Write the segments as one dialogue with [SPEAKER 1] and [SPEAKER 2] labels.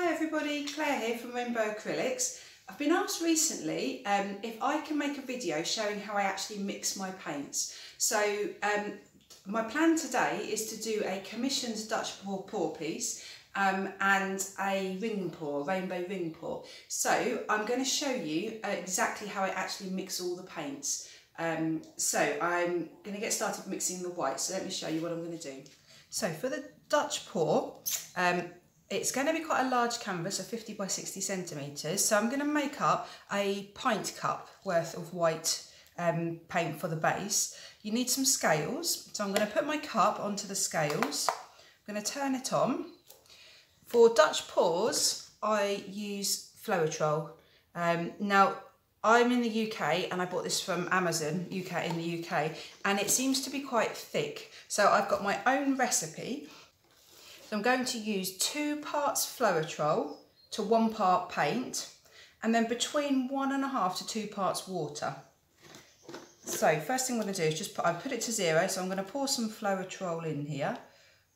[SPEAKER 1] Hi everybody, Claire here from Rainbow Acrylics. I've been asked recently um, if I can make a video showing how I actually mix my paints. So um, my plan today is to do a commissioned Dutch pour, pour piece um, and a ring pour, rainbow ring pour. So I'm going to show you uh, exactly how I actually mix all the paints. Um, so I'm going to get started mixing the white. So let me show you what I'm going to do. So for the Dutch pour, um, it's going to be quite a large canvas, of 50 by 60 centimetres. So I'm going to make up a pint cup worth of white um, paint for the base. You need some scales. So I'm going to put my cup onto the scales. I'm going to turn it on. For Dutch pours, I use Floetrol. Um, now, I'm in the UK and I bought this from Amazon, UK in the UK, and it seems to be quite thick. So I've got my own recipe so I'm going to use two parts Floetrol to one part paint and then between one and a half to two parts water. So first thing I'm going to do is just put, I put it to zero, so I'm going to pour some Floetrol in here.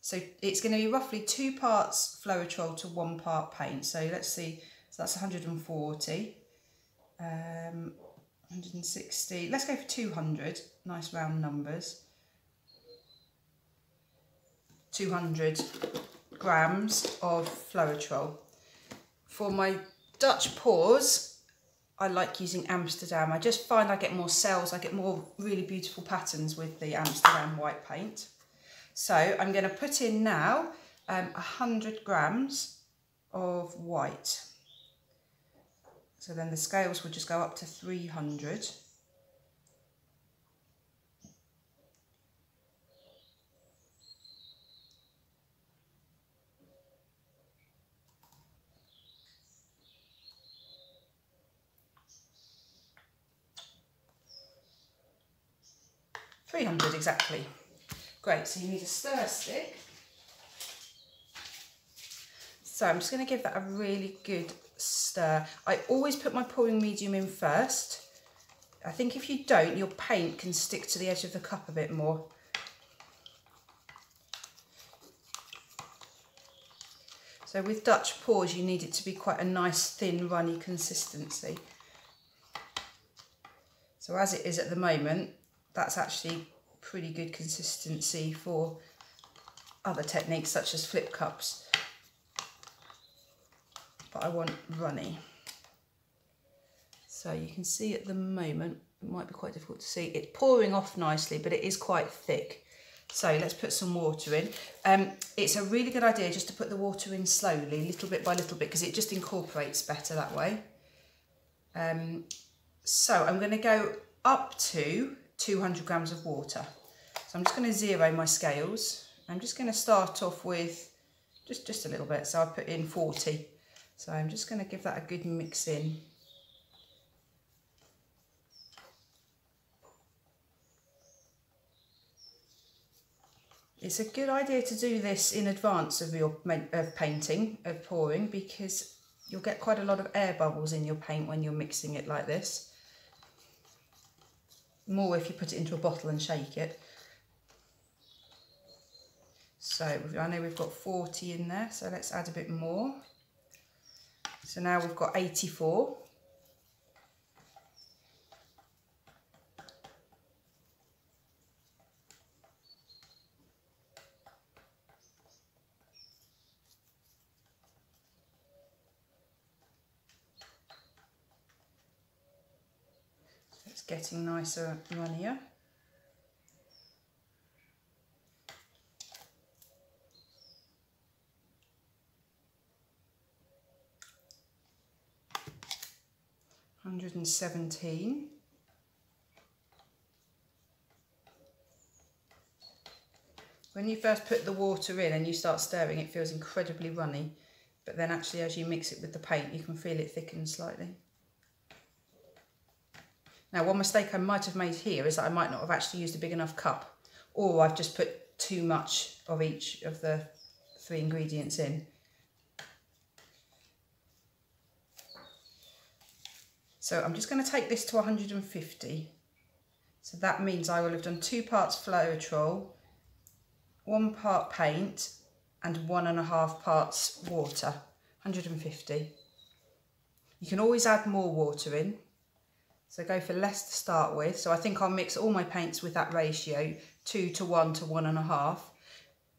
[SPEAKER 1] So it's going to be roughly two parts Floetrol to one part paint. So let's see, so that's 140, um, 160, let's go for 200, nice round numbers. 200 grams of Floetrol. For my Dutch pours, I like using Amsterdam. I just find I get more cells, I get more really beautiful patterns with the Amsterdam white paint. So I'm going to put in now um, 100 grams of white. So then the scales will just go up to 300. 300 exactly. Great, so you need a stir stick. So I'm just going to give that a really good stir. I always put my pouring medium in first. I think if you don't, your paint can stick to the edge of the cup a bit more. So with Dutch pours, you need it to be quite a nice, thin, runny consistency. So as it is at the moment, that's actually pretty good consistency for other techniques such as flip cups. But I want runny. So you can see at the moment, it might be quite difficult to see, it's pouring off nicely, but it is quite thick. So let's put some water in. Um, it's a really good idea just to put the water in slowly, little bit by little bit, because it just incorporates better that way. Um, so I'm going to go up to 200 grams of water. So I'm just going to zero my scales. I'm just going to start off with just, just a little bit. So I put in 40. So I'm just going to give that a good mix in. It's a good idea to do this in advance of your of painting, of pouring, because you'll get quite a lot of air bubbles in your paint when you're mixing it like this more if you put it into a bottle and shake it. So I know we've got 40 in there, so let's add a bit more. So now we've got 84. It's getting nicer and runnier. Hundred and seventeen. When you first put the water in and you start stirring, it feels incredibly runny. But then actually as you mix it with the paint, you can feel it thicken slightly. Now, one mistake I might have made here is that I might not have actually used a big enough cup or I've just put too much of each of the three ingredients in. So I'm just going to take this to 150. So that means I will have done two parts Floetrol, one part paint and one and a half parts water. 150. You can always add more water in. So go for less to start with. So I think I'll mix all my paints with that ratio, two to one to one and a half,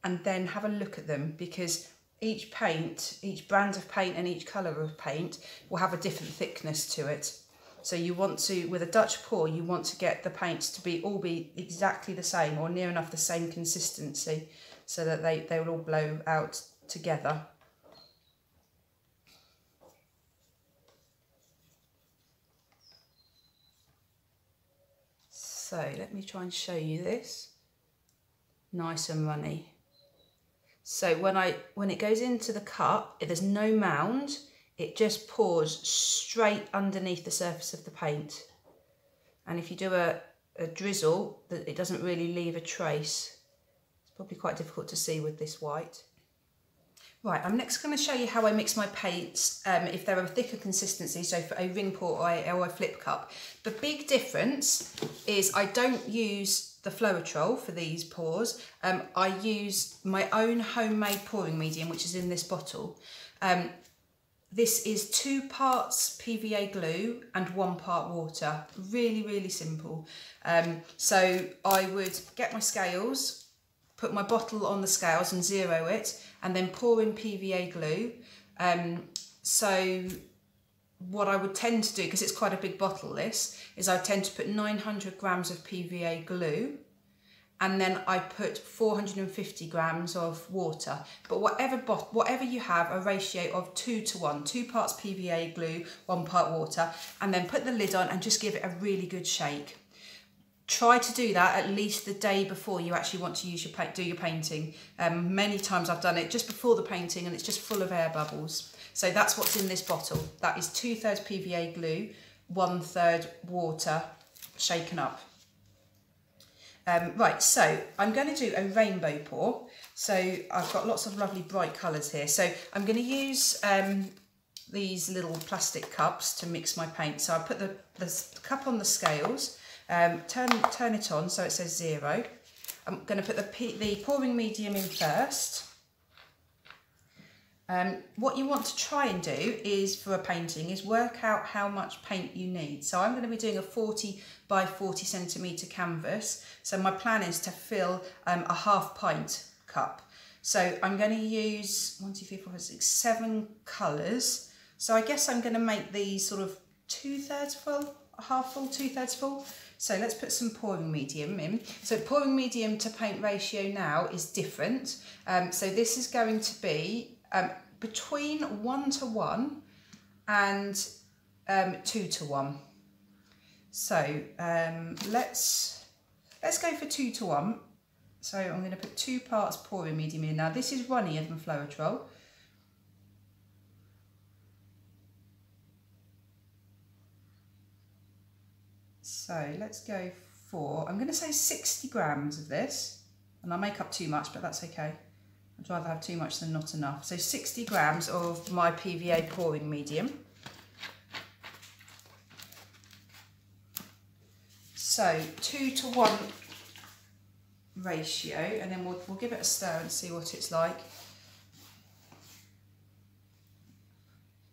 [SPEAKER 1] and then have a look at them because each paint, each brand of paint and each colour of paint will have a different thickness to it. So you want to, with a Dutch pour, you want to get the paints to be all be exactly the same or near enough the same consistency so that they, they will all blow out together. So let me try and show you this. Nice and runny. So when I when it goes into the cup, there's no mound, it just pours straight underneath the surface of the paint. And if you do a, a drizzle, it doesn't really leave a trace. It's probably quite difficult to see with this white. Right, I'm next going to show you how I mix my paints um, if they're a thicker consistency, so for a ring pour or a, or a flip cup. The big difference is I don't use the Floetrol for these pours. Um, I use my own homemade pouring medium, which is in this bottle. Um, this is two parts PVA glue and one part water. Really, really simple. Um, so I would get my scales, put my bottle on the scales and zero it and then pour in PVA glue. Um, so what I would tend to do, because it's quite a big bottle this, is I tend to put 900 grams of PVA glue and then I put 450 grams of water. But whatever whatever you have, a ratio of two to one, two parts PVA glue, one part water, and then put the lid on and just give it a really good shake try to do that at least the day before you actually want to use your paint, do your painting. Um, many times I've done it just before the painting and it's just full of air bubbles. So that's what's in this bottle. That is two thirds PVA glue, one third water shaken up. Um, right, so I'm going to do a rainbow pour. So I've got lots of lovely bright colours here. So I'm going to use um, these little plastic cups to mix my paint. So I put the, the cup on the scales um, turn, turn it on so it says zero. I'm going to put the, the pouring medium in first. Um, what you want to try and do is, for a painting, is work out how much paint you need. So I'm going to be doing a 40 by 40 centimetre canvas. So my plan is to fill um, a half pint cup. So I'm going to use one, two, three, four, five, six, seven colours. So I guess I'm going to make these sort of two thirds full, half full, two thirds full. So let's put some pouring medium in. So pouring medium to paint ratio now is different. Um, so this is going to be um, between one to one and um, two to one. So um, let's let's go for two to one. So I'm going to put two parts pouring medium in. Now this is runnier than Floetrol. So let's go for, I'm going to say 60 grams of this. And I'll make up too much, but that's okay. I'd rather have too much than not enough. So 60 grams of my PVA pouring medium. So two to one ratio, and then we'll, we'll give it a stir and see what it's like.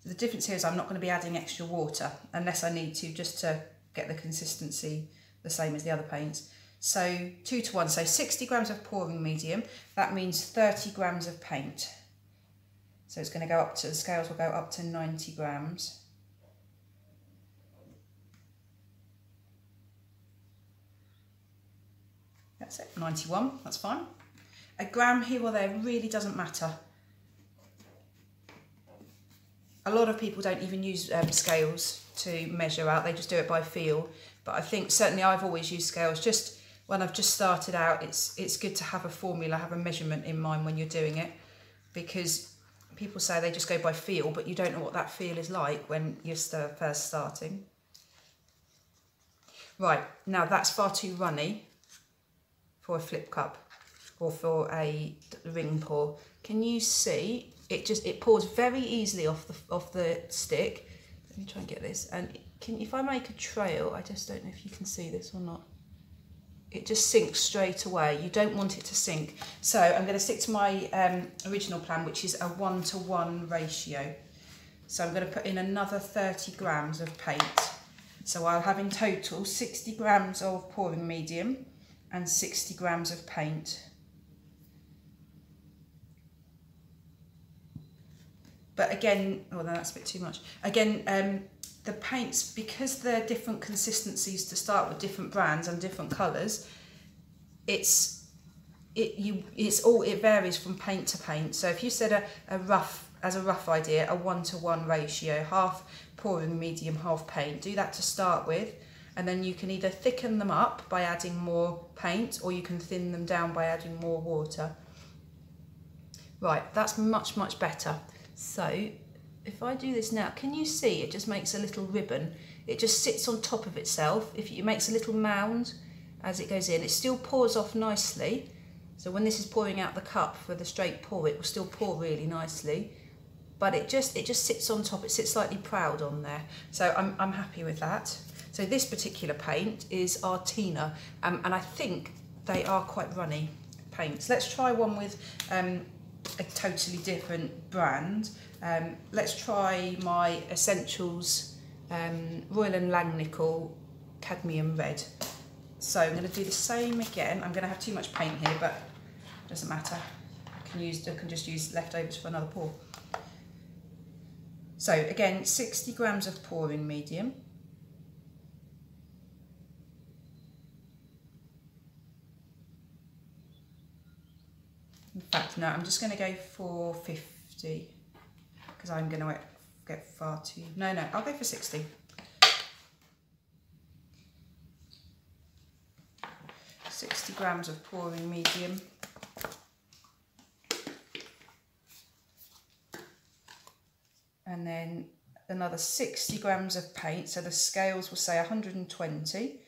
[SPEAKER 1] The difference here is I'm not going to be adding extra water unless I need to just to get the consistency the same as the other paints. So two to one, so 60 grams of pouring medium, that means 30 grams of paint. So it's going to go up to, the scales will go up to 90 grams. That's it, 91, that's fine. A gram here or there really doesn't matter. A lot of people don't even use um, scales to measure out. They just do it by feel. But I think certainly I've always used scales. Just when I've just started out, it's it's good to have a formula, have a measurement in mind when you're doing it, because people say they just go by feel, but you don't know what that feel is like when you're first starting. Right, now that's far too runny for a flip cup or for a ring pour. Can you see, it just, it pours very easily off the, off the stick let me try and get this. And can, if I make a trail, I just don't know if you can see this or not. It just sinks straight away. You don't want it to sink. So I'm going to stick to my um, original plan, which is a one-to-one -one ratio. So I'm going to put in another 30 grams of paint. So I'll have in total 60 grams of pouring medium and 60 grams of paint. But again, oh that's a bit too much. Again, um, the paints, because they're different consistencies to start with, different brands and different colours, it's it you it's all it varies from paint to paint. So if you said a, a rough as a rough idea, a one to one ratio, half pouring medium, half paint, do that to start with. And then you can either thicken them up by adding more paint or you can thin them down by adding more water. Right, that's much, much better. So if I do this now, can you see it just makes a little ribbon? It just sits on top of itself. If It makes a little mound as it goes in. It still pours off nicely. So when this is pouring out the cup for the straight pour, it will still pour really nicely. But it just it just sits on top, it sits slightly proud on there. So I'm, I'm happy with that. So this particular paint is Artina, um, and I think they are quite runny paints. Let's try one with um, a totally different brand. Um, let's try my Essentials um, Royal and Langnickel Cadmium Red. So I'm going to do the same again. I'm going to have too much paint here, but it doesn't matter. I can use I can just use leftovers for another pour. So again, 60 grams of pouring medium. In fact, no, I'm just going to go for 50 because I'm going to get far too... No, no, I'll go for 60. Sixty grams of pouring medium. And then another 60 grams of paint, so the scales will say 120.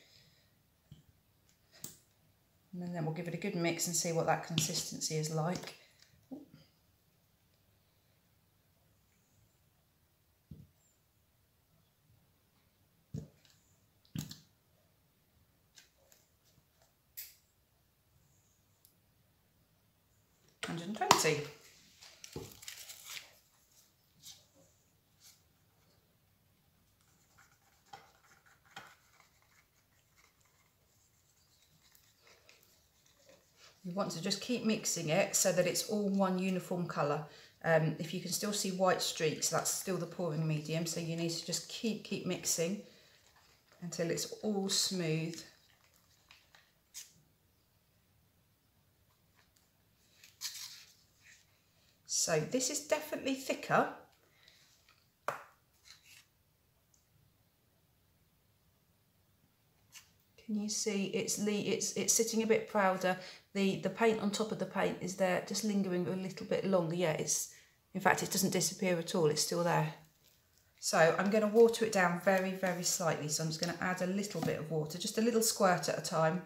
[SPEAKER 1] And then we'll give it a good mix and see what that consistency is like. Hundred and twenty. You want to just keep mixing it so that it's all one uniform colour. Um, if you can still see white streaks, that's still the pouring medium. So you need to just keep, keep mixing until it's all smooth. So this is definitely thicker Can you see it's it's it's sitting a bit prouder. The the paint on top of the paint is there, just lingering a little bit longer. Yeah, it's in fact it doesn't disappear at all. It's still there. So I'm going to water it down very very slightly. So I'm just going to add a little bit of water, just a little squirt at a time.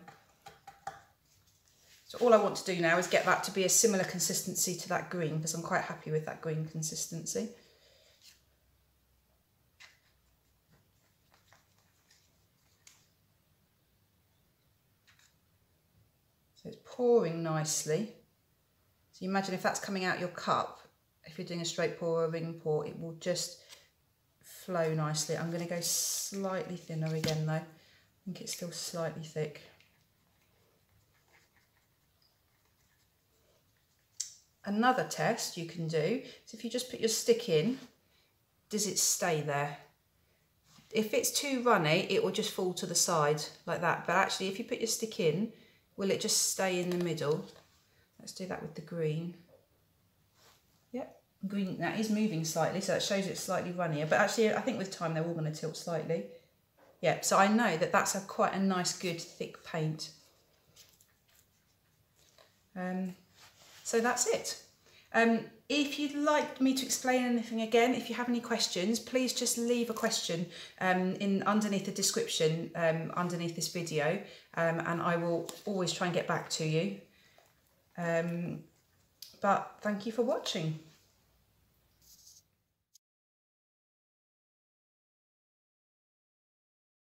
[SPEAKER 1] So all I want to do now is get that to be a similar consistency to that green because I'm quite happy with that green consistency. it's pouring nicely. So you imagine if that's coming out your cup, if you're doing a straight pour or a ring pour, it will just flow nicely. I'm going to go slightly thinner again though. I think it's still slightly thick. Another test you can do is if you just put your stick in, does it stay there? If it's too runny, it will just fall to the side like that. But actually, if you put your stick in, Will it just stay in the middle? Let's do that with the green. Yep, green, that is moving slightly, so that shows it's slightly runnier. But actually, I think with time, they're all going to tilt slightly. Yeah, so I know that that's a quite a nice, good, thick paint. Um, so that's it. Um, if you'd like me to explain anything again, if you have any questions, please just leave a question um, in underneath the description um, underneath this video um, and I will always try and get back to you. Um, but thank you for watching.